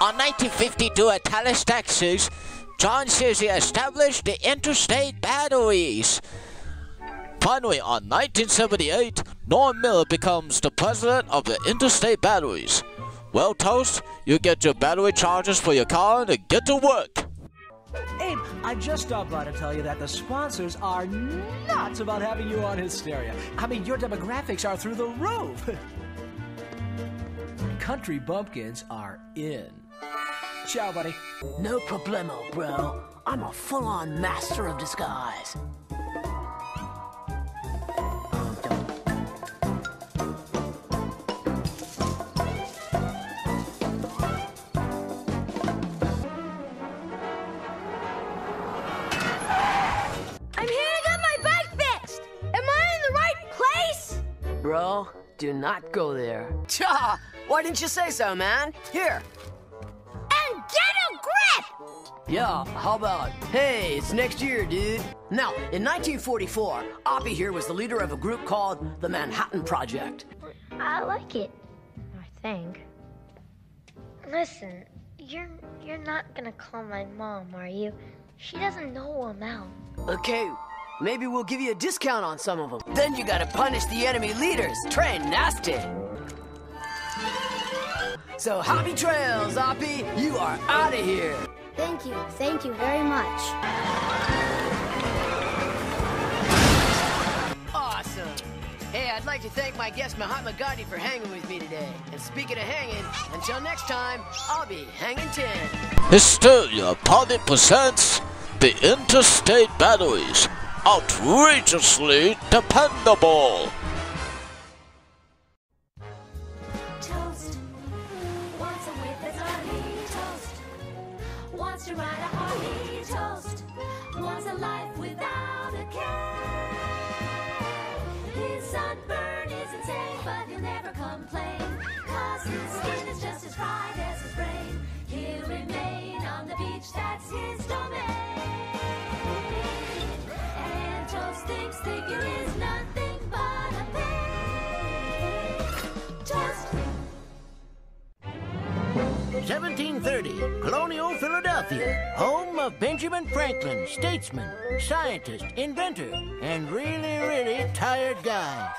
On 1952 at Dallas, Texas, John Searcy established the interstate batteries. Finally, on 1978, Norm Miller becomes the president of the interstate batteries. Well, Toast, you get your battery chargers for your car and get to work. Abe, I just stopped by to tell you that the sponsors are nuts about having you on Histeria. I mean, your demographics are through the roof. Country bumpkins are in. Ciao, buddy. No problemo, bro. I'm a full on master of disguise. I'm here to get my bike fixed. Am I in the right place? Bro, do not go there. Cha! Why didn't you say so, man? Here. Yeah, how about, hey, it's next year, dude. Now, in 1944, Oppie here was the leader of a group called the Manhattan Project. I like it. I think. Listen, you're you're not gonna call my mom, are you? She doesn't know I'm out. Okay, maybe we'll give you a discount on some of them. Then you gotta punish the enemy leaders. Train nasty. So happy trails, Oppie. You are out of here. Thank you, thank you very much. Awesome. Hey, I'd like to thank my guest Mahatma Gandhi for hanging with me today. And speaking of hanging, until next time, I'll be hanging 10. Histeria proudly presents the interstate batteries. Outrageously dependable. To ride a Harley. Toast wants a life without a care. His sunburn is insane, but he'll never complain. Cause his skin is just as bright as his brain. He'll remain on the beach, that's his domain. And Toast thinks thinking is nothing but a pain. Toast. 1730, Colonial Philadelphia, home of Benjamin Franklin, statesman, scientist, inventor, and really, really tired guy.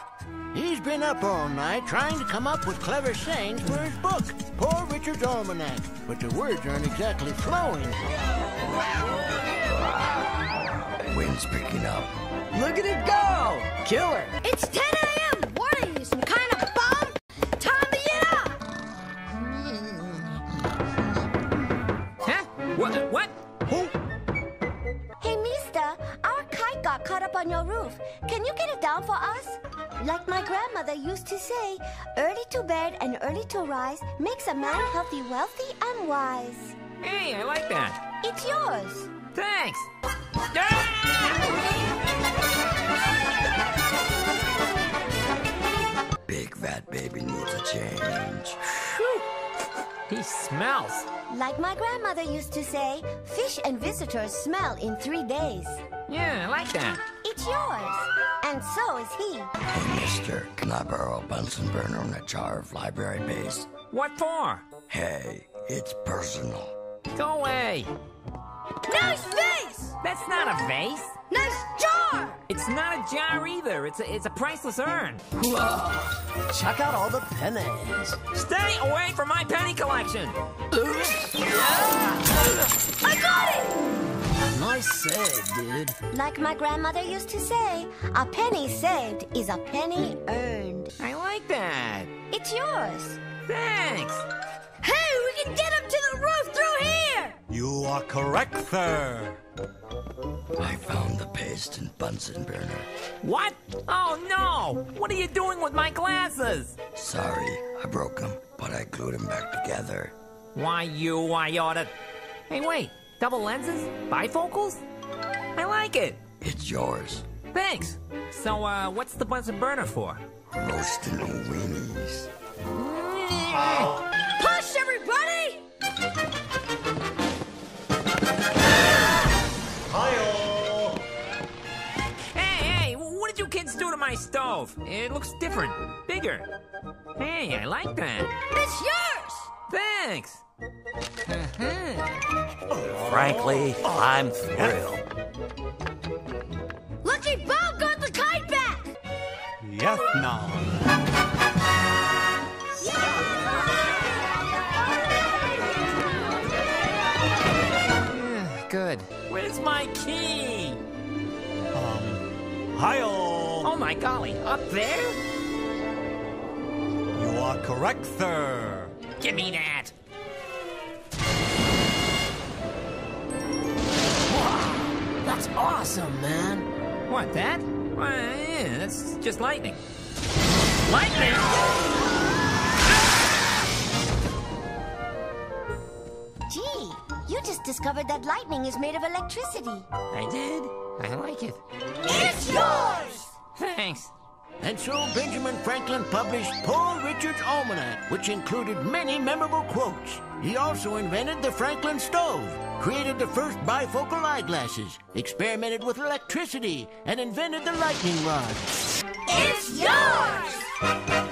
He's been up all night trying to come up with clever sayings for his book, Poor Richard's Almanac, but the words aren't exactly flowing. Wind's picking up. Look at it go! Killer! It's 10 a.m. Can you get it down for us? Like my grandmother used to say, early to bed and early to rise makes a man healthy, wealthy, and wise. Hey, I like that. It's yours. Thanks. Big fat baby needs a change. He smells. Like my grandmother used to say, fish and visitors smell in three days. Yeah, I like that. It's yours. And so is he. Hey, mister, can I borrow a Bunsen burner and a jar of library paste? What for? Hey, it's personal. Go away. Nice face! That's not a vase. Nice jar! It's not a jar either. It's a, it's a priceless urn. Whoa! Check out all the pennies. Stay away from my penny collection. Ah! I got it! Nice save, dude. Like my grandmother used to say, a penny saved is a penny earned. I like that. It's yours. Thanks. Hey, we can get up to the roof through here! You are correct, sir. I found the paste and Bunsen burner. What? Oh no! What are you doing with my glasses? Sorry, I broke them, but I glued them back together. Why you? I oughta. Hey, wait. Double lenses? Bifocals? I like it. It's yours. Thanks. So, uh, what's the Bunsen burner for? Roasting weenies. Push, everybody! hi Hey, hey, what did you kids do to my stove? It looks different, bigger. Hey, I like that. It's yours! Thanks. Mm-hmm. Frankly, I'm thrilled. Lucky Bob got the kite back! Yes, now. Good. Where's my key? Um, Hi-yo! Oh my golly, up there? You are correct, sir. Give me that. Awesome, man. What, that? Why, yeah, that's just lightning. Lightning? Gee, you just discovered that lightning is made of electricity. I did. I like it. It's yours! Thanks. And so Benjamin Franklin published Poor Richard's Almanac, which included many memorable quotes. He also invented the Franklin stove, created the first bifocal eyeglasses, experimented with electricity, and invented the lightning rod. It's yours!